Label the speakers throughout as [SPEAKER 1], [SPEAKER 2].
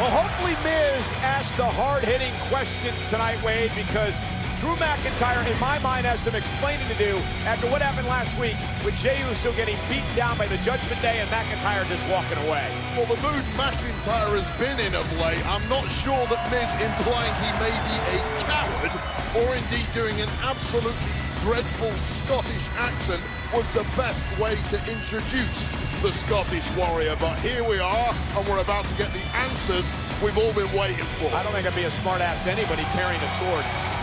[SPEAKER 1] Well, hopefully Miz asked the hard-hitting question tonight, Wade, because Drew McIntyre, in my mind, has some explaining to do after what happened last week with Jey Uso getting beaten down by the Judgment Day and McIntyre just walking away.
[SPEAKER 2] Well, the mood McIntyre has been in of late, I'm not sure that Miz implying he may be a coward or indeed doing an absolutely dreadful Scottish accent was the best way to introduce the Scottish Warrior. But here we are, and we're about to get the answers we've all been waiting for.
[SPEAKER 1] I don't think I'd be a smart ass to anybody carrying a sword.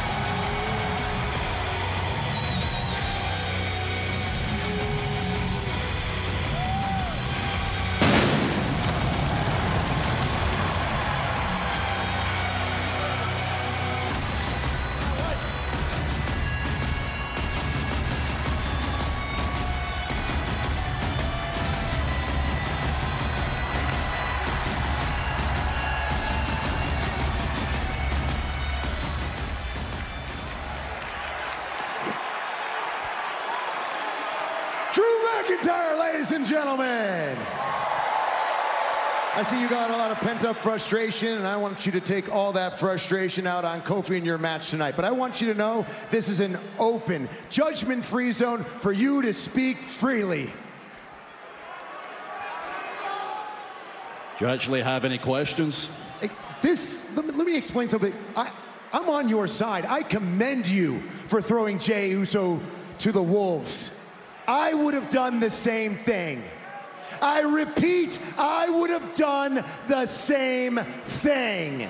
[SPEAKER 3] McIntyre, ladies and gentlemen. I see you got a lot of pent up frustration, and I want you to take all that frustration out on Kofi in your match tonight. But I want you to know this is an open, judgment free zone for you to speak freely.
[SPEAKER 4] Do you actually have any questions?
[SPEAKER 3] This, let me, let me explain something. I, I'm on your side. I commend you for throwing Jey Uso to the Wolves. I would have done the same thing. I repeat, I would have done the same thing.